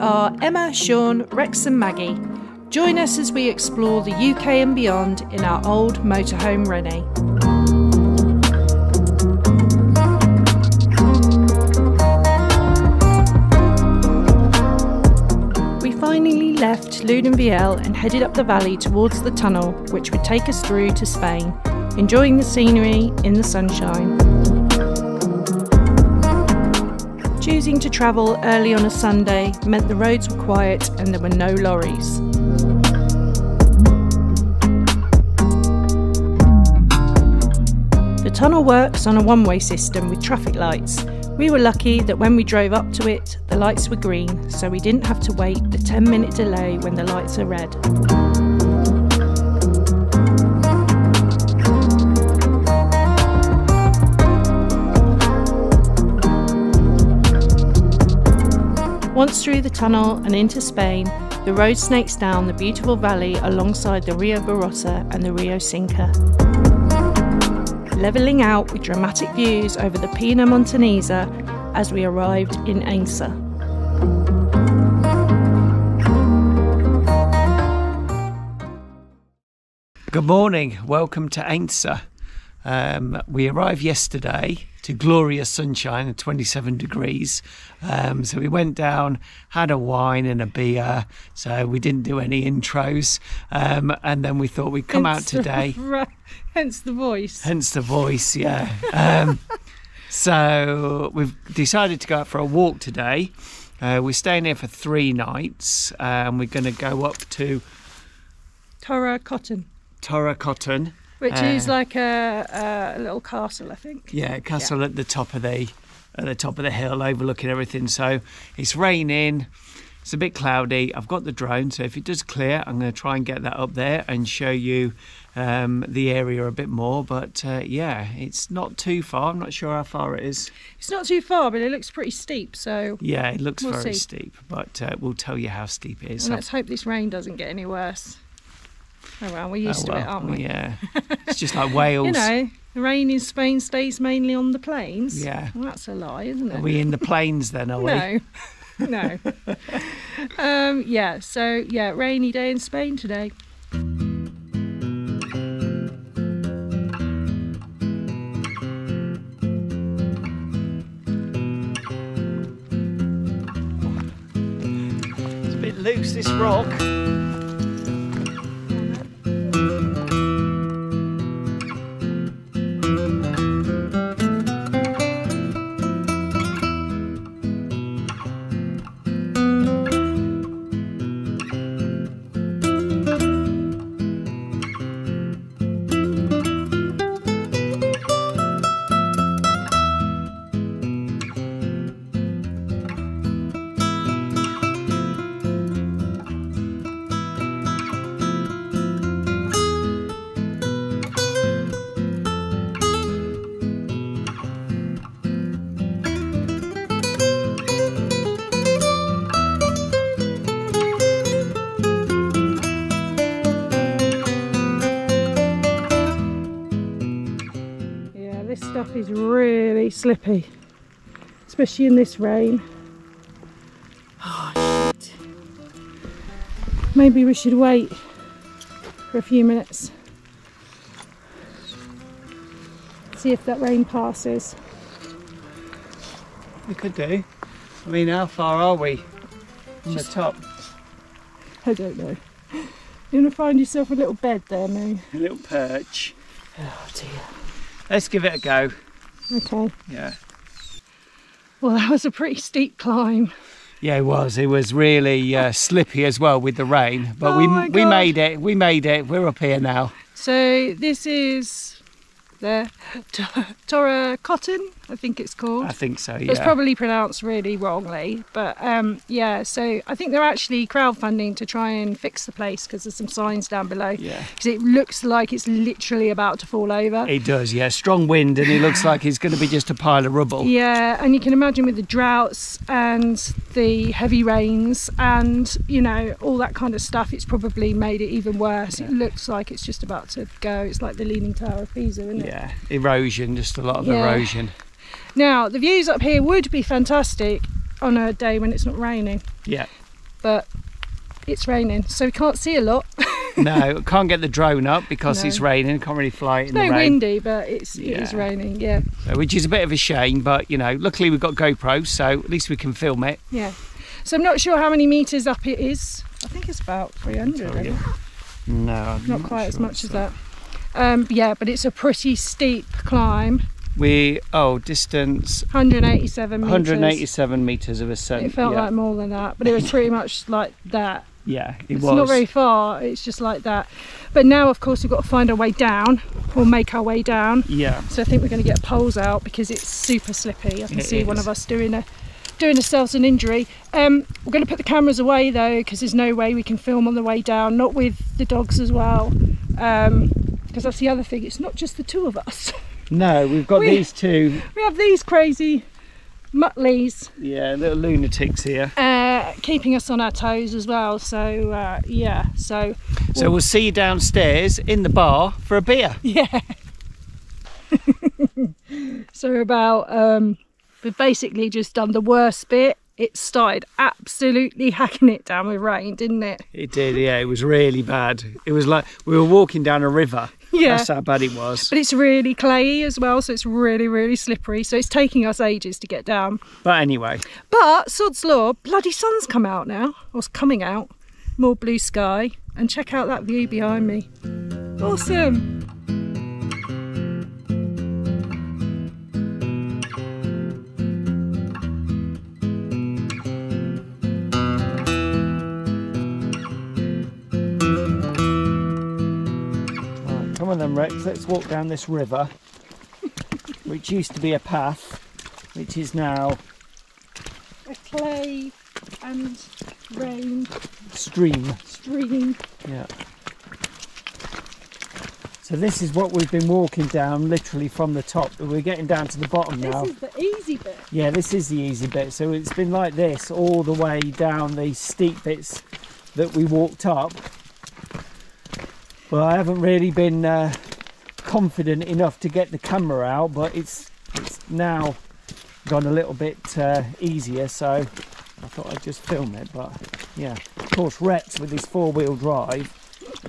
are Emma, Shaun, Rex, and Maggie. Join us as we explore the UK and beyond in our old motorhome Rennie. We finally left Loudenvielle and headed up the valley towards the tunnel, which would take us through to Spain, enjoying the scenery in the sunshine. Choosing to travel early on a Sunday meant the roads were quiet and there were no lorries. The tunnel works on a one way system with traffic lights. We were lucky that when we drove up to it, the lights were green, so we didn't have to wait the 10 minute delay when the lights are red. Once through the tunnel and into Spain, the road snakes down the beautiful valley alongside the Rio Barrosa and the Rio Cinca. Levelling out with dramatic views over the Peña Montañesa as we arrived in Ainsa. Good morning. Welcome to Ainsa. Um, we arrived yesterday to glorious sunshine and 27 degrees. Um, so we went down, had a wine and a beer. So we didn't do any intros. Um, and then we thought we'd come out today. Hence the voice. Hence the voice, yeah. Um, so we've decided to go out for a walk today. Uh, we're staying here for three nights. and we're going to go up to Torre Coton, Torre Coton. Which Uh, is like a, a little castle, I think. Yeah, castle at the top of the at the top of the hill, overlooking everything. So it's raining. It's a bit cloudy. I've got the drone, so if it does clear, I'm going to try and get that up there and show you um, the area a bit more. But uh, yeah, it's not too far. I'm not sure how far it is. It's not too far, but it looks pretty steep. So Yeah, it looks We'll very see. steep, but uh, we'll tell you how steep it is. and let's hope this rain doesn't get any worse. Oh well, we're Oh, used to it, aren't we? Yeah, it's just like Wales. You know, the rain in Spain stays mainly on the plains. Yeah. Well, that's a lie, isn't it? Are we in the plains then? Are we? no. no. um, yeah, so yeah, rainy day in Spain today. It's a bit loose this rock. Slippy, especially in this rain. Oh, shit. Maybe we should wait for a few minutes. See if that rain passes. We could do. I mean, how far are we from the top? I don't know. You're gonna find yourself a little bed there, Moo. A little perch. Oh dear. Let's give it a go. Okay. Yeah. Well, that was a pretty steep climb. Yeah, it was. It was really uh, slippy as well with the rain, but Oh we we made it. We made it. We're up here now. So this is the Torre Coton, I think it's called. I think so. Yeah. It's probably pronounced really wrongly, but um, yeah. So I think they're actually crowdfunding to try and fix the place because there's some signs down below. Yeah. Because it looks like it's literally about to fall over. It does. Yeah. Strong wind, and it looks like it's going to be just a pile of rubble. Yeah, and you can imagine with the droughts and the heavy rains and you know all that kind of stuff, it's probably made it even worse. It looks like it's just about to go. It's like the Leaning Tower of Pisa, isn't it? Yeah. Erosion. Just a lot of Yeah. erosion. Now the views up here would be fantastic on a day when it's not raining. Yeah. but it's raining, so we can't see a lot. no, can't get the drone up because No. it's raining. Can't really fly it in no the rain. windy, but it's it is raining. Yeah, So, which is a bit of a shame, but you know, luckily we've got GoPro, so at least we can film it. yeah. So I'm not sure how many meters up it is. I think it's about 300. Isn't it? No, I'm Not quite as much as that. that. Um, yeah, but it's a pretty steep climb. We oh distance 187 meters. 187 meters of ascent. It felt yeah. like more than that, but it was pretty much like that. yeah, it was. It's was. not very far. It's just like that. But now, of course, we've got to find our way down or make our way down. Yeah, So I think we're going to get poles out because it's super slippy. I can It see one of us doing a doing ourselves an injury. Um, we're going to put the cameras away though because there's no way we can film on the way down. Not with the dogs as well. Because that's the other thing. It's not just the two of us. no, we've got We- these two, we have these crazy mutleys yeah, little lunatics here. uh, keeping us on our toes as well. So uh, yeah. So So we'll see you downstairs in the bar for a beer. Yeah. so about um we've basically just done the worst bit. It started absolutely hacking it down with rain, didn't it? It did, yeah. It was really bad. It was like we were walking down a river. Yeah. That's how bad it was. But it's really clayey as well, so it's really, really slippery. So it's taking us ages to get down. But anyway, But sod's law, bloody sun's come out now, or coming out. More blue sky, and check out that view behind me. Awesome. Right, come then, Rex. Let's walk down this river, which used to be a path, which is now A clay and rain stream. stream. Yeah. So this is what we've been walking down, literally from the top. We're getting down to the bottom now. This is the easy bit. Yeah, this is the easy bit. So it's been like this all the way down these steep bits that we walked up. Well, I haven't really been uh, confident enough to get the camera out, but it's it's now gone a little bit uh, easier. So I thought I'd just film it. But yeah, of course, Rex with his four-wheel drive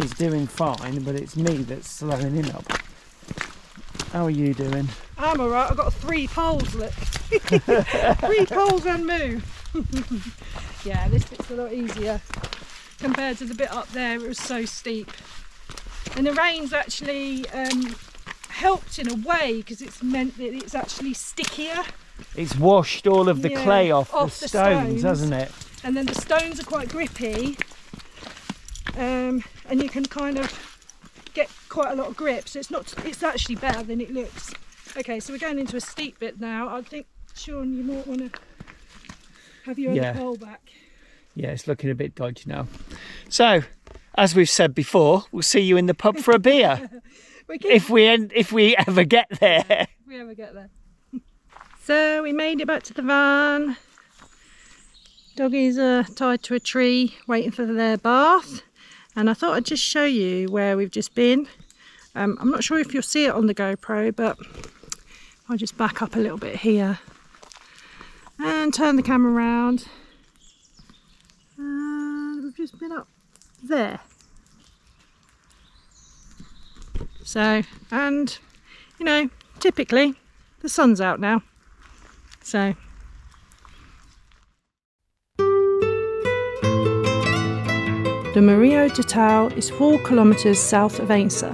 is doing fine, but it's me that's slowing him up. How are you doing? I'm alright, I've got three poles, look. three poles and move. yeah, this bit's a lot easier compared to the bit up there, it was so steep. And the rain's actually um, helped in a way because it's meant that it's actually stickier It's washed all of the Yeah, clay off, off the, the stones, stones. hasn't it? and then the stones are quite grippy um, and you can kind of get quite a lot of grip so it's not it's actually better than it looks okay so we're going into a steep bit now i think Shaun you might want to have your Yeah. pole back Yeah, it's looking a bit dodgy now. So, as we've said before, we'll see you in the pub for a beer. We if we en- if we ever get there. if we ever get there. So we made it back to the van. Doggies are tied to a tree waiting for their bath. And i thought i'd just show you where we've just been. Um, i'm not sure if you'll see it on the gopro but i'll just back up a little bit here and turn the camera around and we've just been up there so and you know typically the sun's out now so The Morillo de Tou is 4 kilometres south of Ainsa.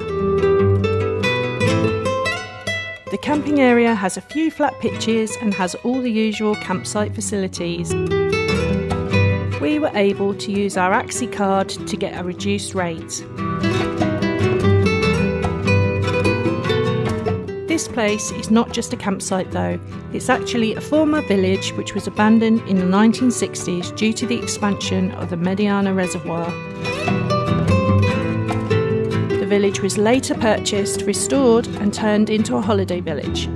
The camping area has a few flat pitches and has all the usual campsite facilities. We were able to use our ACSI card to get a reduced rate. This place is not just a campsite though, it's actually a former village which was abandoned in the 1960s due to the expansion of the Mediano Reservoir. The village was later purchased, restored, and turned into a holiday village.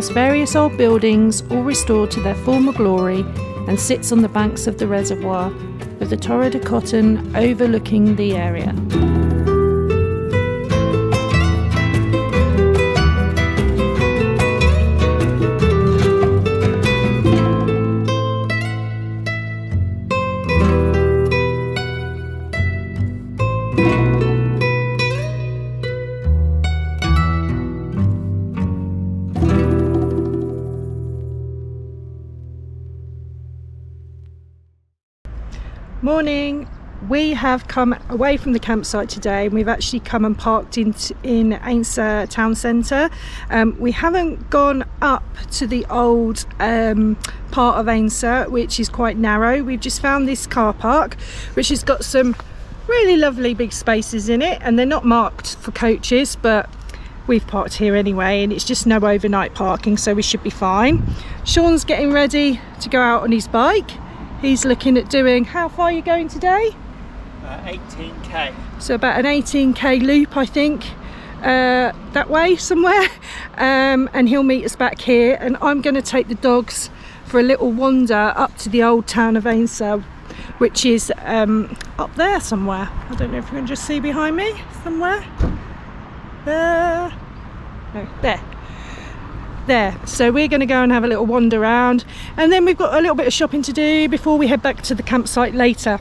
Has various old buildings all restored to their former glory and sits on the banks of the reservoir, with the Torre de Coton overlooking the area. Morning. We have come away from the campsite today and we've actually come and parked in, in Ainsa town centre. Um, we haven't gone up to the old um, part of Ainsa, which is quite narrow. We've just found this car park, which has got some really lovely big spaces in it and they're not marked for coaches, but we've parked here anyway and it's just no overnight parking, so we should be fine. Shaun's getting ready to go out on his bike he's looking at doing how far are you going today? Uh, 18k so about an 18k loop i think uh, that way somewhere. Um, and he'll meet us back here and i'm going to take the dogs for a little wander up to the old town of Ainsa which is um, up there somewhere. I don't know if you can just see behind me somewhere. There no there there. So we're going to go and have a little wander around. And then we've got a little bit of shopping to do before we head back to the campsite later.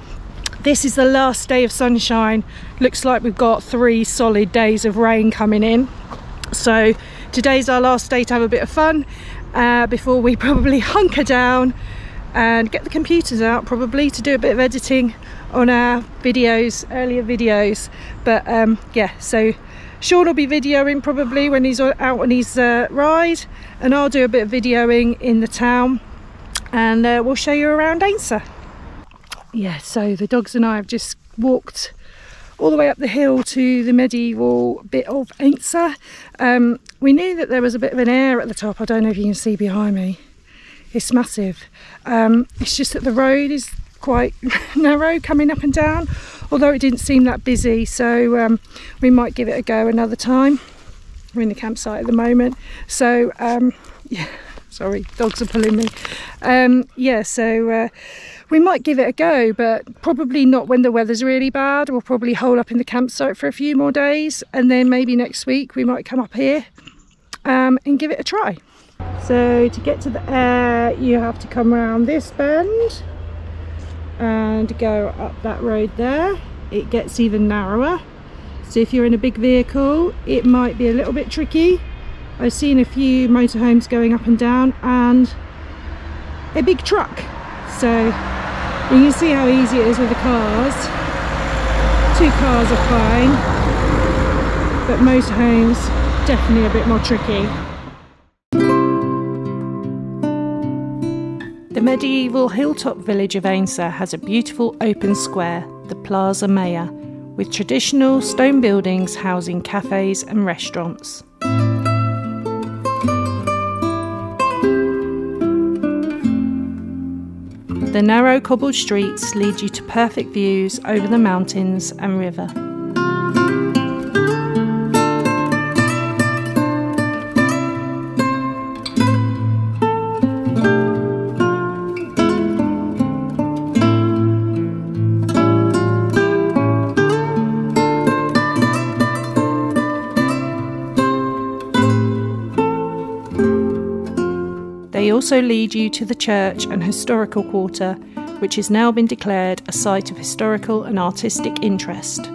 This is the last day of sunshine. Looks like we've got three solid days of rain coming in. So today's our last day to have a bit of fun uh, before we probably hunker down and get the computers out probably to do a bit of editing on our videos earlier videos. But um, yeah so Shaun will be videoing probably when he's out on his uh, ride and I'll do a bit of videoing in the town and uh, we'll show you around Ainsa. Yeah, so the dogs and I have just walked all the way up the hill to the medieval bit of Ainsa. Um, we knew that there was a bit of an aire at the top. I don't know if you can see behind me. It's massive. Um, it's just that the road is quite narrow coming up and down although it didn't seem that busy so um, we might give it a go another time. We're in the campsite at the moment so um, yeah sorry dogs are pulling me. Um, yeah so uh, we might give it a go but probably not when the weather's really bad. We'll probably hole up in the campsite for a few more days and then maybe next week we might come up here um, and give it a try. So to get to the aire you have to come around this bend and go up that road there it gets even narrower. So if you're in a big vehicle it might be a little bit tricky. I've seen a few motorhomes going up and down and a big truck. So you can see how easy it is with the cars. Two cars are fine but motorhomes definitely a bit more tricky The medieval hilltop village of Ainsa has a beautiful open square, the Plaza Mayor, with traditional stone buildings housing cafes and restaurants. The narrow cobbled streets lead you to perfect views over the mountains and river. Also lead you to the church and historical quarter, which has now been declared a site of historical and artistic interest.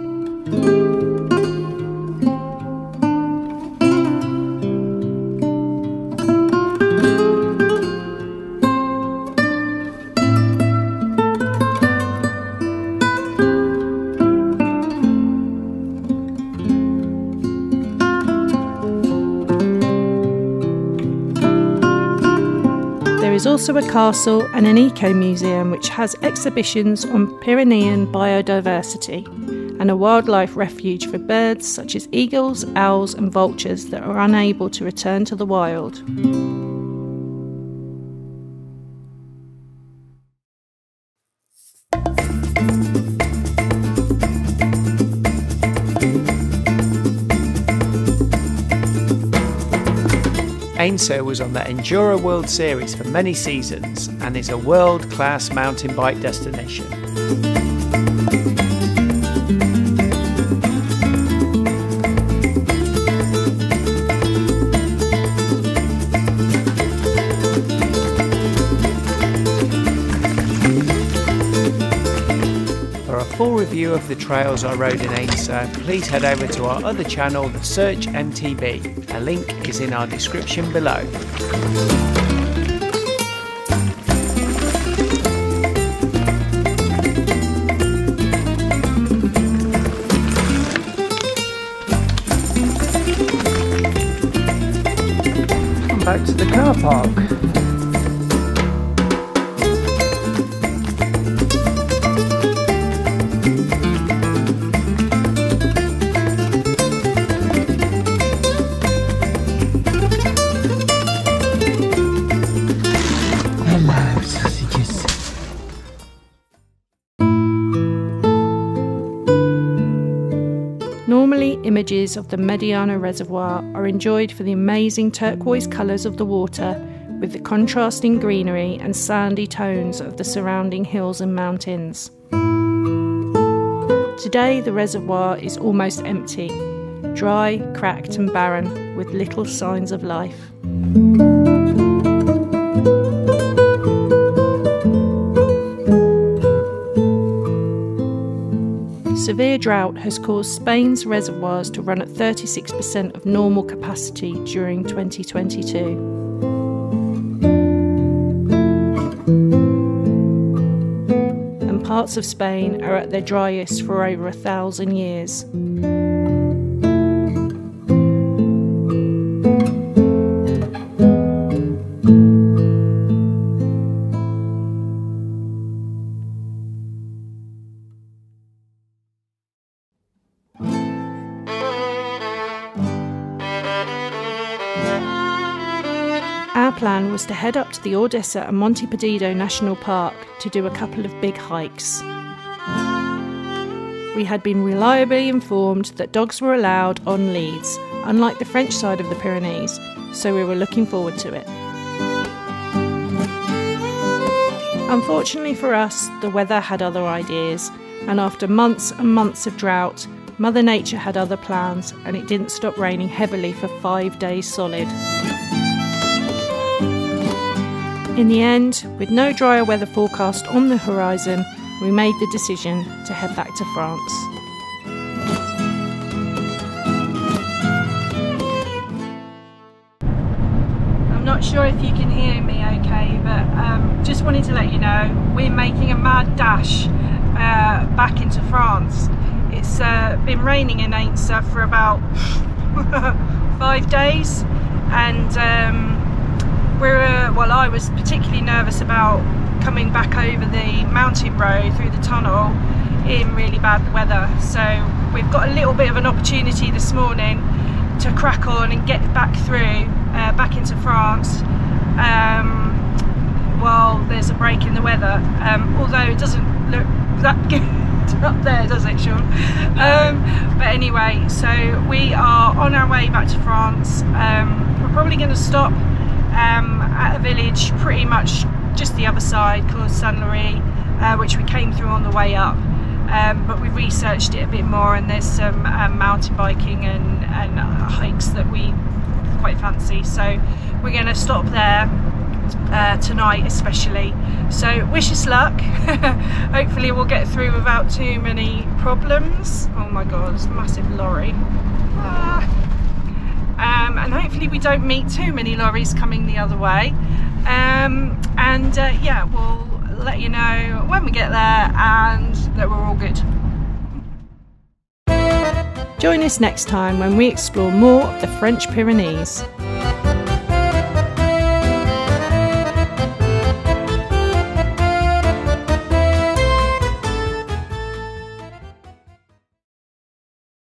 Also a castle and an eco museum which has exhibitions on Pyrenean biodiversity and a wildlife refuge for birds such as eagles, owls, and vultures that are unable to return to the wild. Ainsa was on the Enduro World Series for many seasons and is a world class mountain bike destination. Full review of the trails I rode in Ainsa, please head over to our other channel, The Search MTB. A link is in our description below. Back to the car park. Images of the Mediano Reservoir are enjoyed for the amazing turquoise colours of the water with the contrasting greenery and sandy tones of the surrounding hills and mountains. Today, the reservoir is almost empty, dry, cracked, and barren, with little signs of life. Severe drought has caused Spain's reservoirs to run at 36% of normal capacity during 2022. And parts of Spain are at their driest for over a thousand years. Plan was to head up to the Ordesa and Monte Perdido National Park to do a couple of big hikes. We had been reliably informed that dogs were allowed on leads, unlike the French side of the Pyrenees, so we were looking forward to it. Unfortunately for us, the weather had other ideas, and after months and months of drought, Mother Nature had other plans, and it didn't stop raining heavily for five days solid. In the end, with no drier weather forecast on the horizon, we made the decision to head back to France. I'm not sure if you can hear me okay, but um, just wanted to let you know we're making a mad dash uh, back into France. It's uh, been raining in Ainsa for about five days, and um, we're uh, well. I was particularly nervous about coming back over the mountain road through the tunnel in really bad weather. So we've got a little bit of an opportunity this morning to crack on and get back through, uh, back into France. Um, while there's a break in the weather, um, although it doesn't look that good up there, does it, Shaun? Um, but anyway, so we are on our way back to France. Um, we're probably going to stop um, at a village pretty much just the other side called Saint-Lary, uh, which we came through on the way up. Um, but we researched it a bit more, and there's some um, mountain biking and, and hikes that we quite fancy. So we're going to stop there uh, tonight, especially. So wish us luck. Hopefully, we'll get through without too many problems. Oh my god, it's a massive lorry. Ah. Um, and hopefully, we don't meet too many lorries coming the other way. Um, and uh, yeah, we'll let you know when we get there and that we're all good. Join us next time when we explore more of the French Pyrenees.